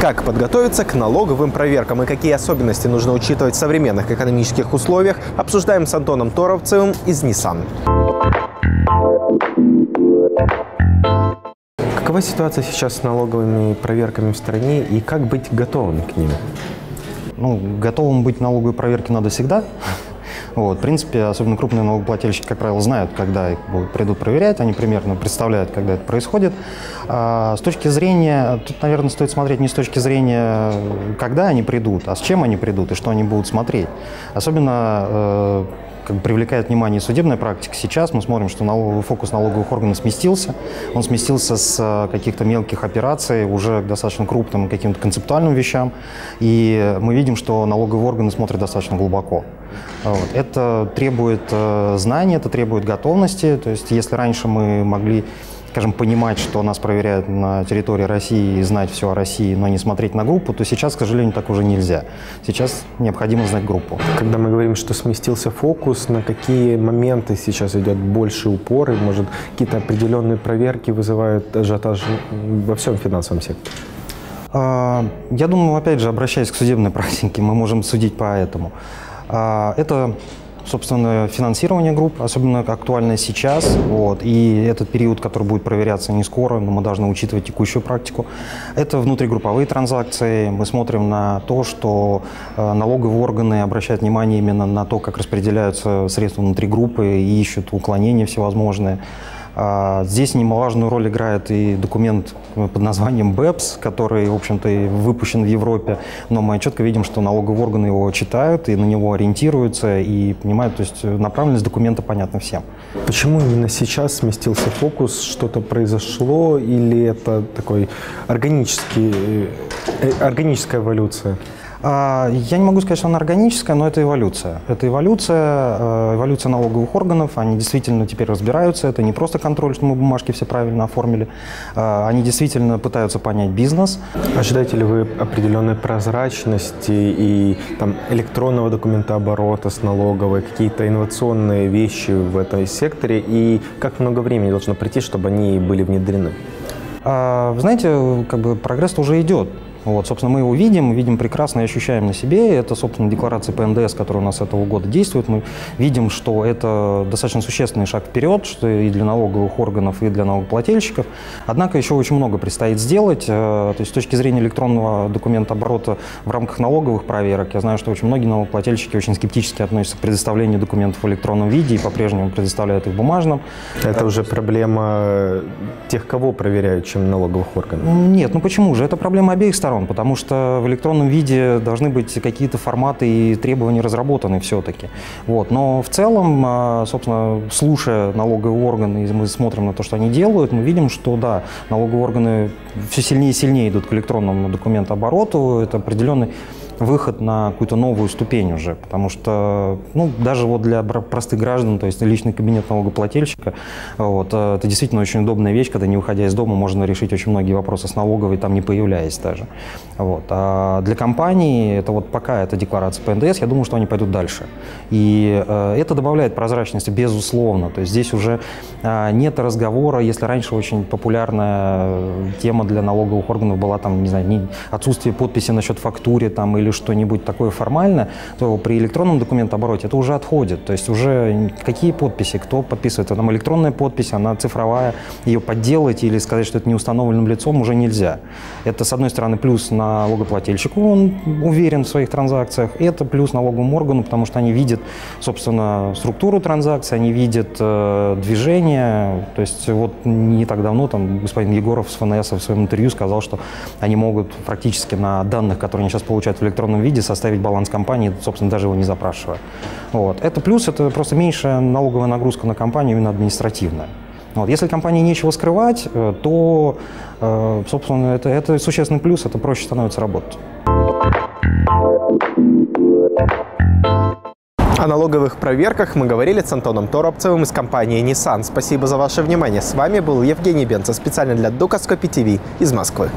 Как подготовиться к налоговым проверкам и какие особенности нужно учитывать в современных экономических условиях, обсуждаем с Антоном Торовцевым из Nissan. Какова ситуация сейчас с налоговыми проверками в стране и как быть готовым к ним? Ну, готовым быть налоговой проверке надо всегда. Вот, в принципе, особенно крупные налогоплательщики, как правило, знают, когда их придут проверять, они примерно представляют, когда это происходит. А с точки зрения, тут, наверное, стоит смотреть не с точки зрения, когда они придут, а с чем они придут и что они будут смотреть. Особенно э, как бы привлекает внимание судебная практика. Сейчас мы смотрим, что налоговый фокус налоговых органов сместился. Он сместился с э, каких-то мелких операций уже к достаточно крупным каким-то концептуальным вещам. И мы видим, что налоговые органы смотрят достаточно глубоко. Вот. Это требует э, знаний, это требует готовности. То есть если раньше мы могли скажем, понимать, что нас проверяют на территории России и знать все о России, но не смотреть на группу, то сейчас, к сожалению, так уже нельзя. Сейчас необходимо знать группу. Когда мы говорим, что сместился фокус, на какие моменты сейчас идет больше упор, и, может, какие-то определенные проверки вызывают ажиотаж во всем финансовом секторе? А, я думаю, опять же, обращаясь к судебной практике, мы можем судить по этому. А, это собственно, финансирование групп, особенно актуально сейчас. Вот, и этот период, который будет проверяться не скоро, но мы должны учитывать текущую практику. Это внутригрупповые транзакции. Мы смотрим на то, что э, налоговые органы обращают внимание именно на то, как распределяются средства внутри группы и ищут уклонения всевозможные. А, здесь немаловажную роль играет и документ под названием BEPS, который, в общем-то, выпущен в Европе, но мы четко видим, что налоговые органы его читают и на него ориентируются и понимают, то есть направленность документа понятна всем. Почему именно сейчас сместился фокус? Что-то произошло или это такой органический, э, органическая эволюция? А, я не могу сказать, что она органическая, но это эволюция. Это эволюция, э, эволюция налоговых органов. Они действительно теперь разбираются. Это не просто контроль, что мы бумажки все правильно оформили. А, они действительно пытаются понять бизнес. Ожидаете ли вы определенной прозрачности и там, электронного документооборота с налоговой, какие-то инновационные вещи в этом секторе? И как много времени должно пройти, чтобы они были внедрены? А, вы знаете, как бы прогресс уже идет. Вот, собственно, мы его видим, видим прекрасно и ощущаем на себе. Это, собственно, декларация по НДС, которая у нас этого года действует. Мы видим, что это достаточно существенный шаг вперед, что и для налоговых органов, и для налогоплательщиков. Однако еще очень много предстоит сделать. Э, то есть с точки зрения электронного документа оборота в рамках налоговых проверок, я знаю, что очень многие налогоплательщики очень скептически относятся к предоставлению документов в электронном виде и по-прежнему предоставляют их в бумажном. Это уже проблема тех, кого проверяют, чем налоговых органов? Нет, ну почему же? Это проблема обеих сторон сторон, потому что в электронном виде должны быть какие-то форматы и требования разработаны все-таки. Вот. Но в целом, а, собственно, слушая налоговые органы, и мы смотрим на то, что они делают, мы видим, что да, налоговые органы все сильнее и сильнее идут к электронному документообороту. Это определенный выход на какую-то новую ступень уже, потому что, ну, даже вот для простых граждан, то есть личный кабинет налогоплательщика, вот, э, это действительно очень удобная вещь, когда не выходя из дома можно решить очень многие вопросы с налоговой, там не появляясь даже. Вот. А для компании, это вот пока это декларация по НДС, я думаю, что они пойдут дальше. И э, это добавляет прозрачности, безусловно. То есть здесь уже э, нет разговора, если раньше очень популярная тема для налоговых органов была там, не знаю, отсутствие подписи насчет фактуре там или что-нибудь такое формальное, то при электронном документообороте это уже отходит. То есть уже какие подписи, кто подписывает. Там электронная подпись, она цифровая, ее подделать или сказать, что это не установленным лицом уже нельзя. Это, с одной стороны, плюс налогоплательщику, он уверен в своих транзакциях, это плюс налоговому органу, потому что они видят, собственно, структуру транзакций, они видят э, движение. То есть вот не так давно там господин Егоров с ФНС в своем интервью сказал, что они могут практически на данных, которые они сейчас получают в электронном электронном виде составить баланс компании, собственно, даже его не запрашивая. Вот. Это плюс, это просто меньшая налоговая нагрузка на компанию, именно административная. Вот. Если компании нечего скрывать, э, то, э, собственно, это, это существенный плюс, это проще становится работать. О налоговых проверках мы говорили с Антоном Торопцевым из компании Nissan. Спасибо за ваше внимание. С вами был Евгений Бенцев специально для Докоскопи ТВ из Москвы.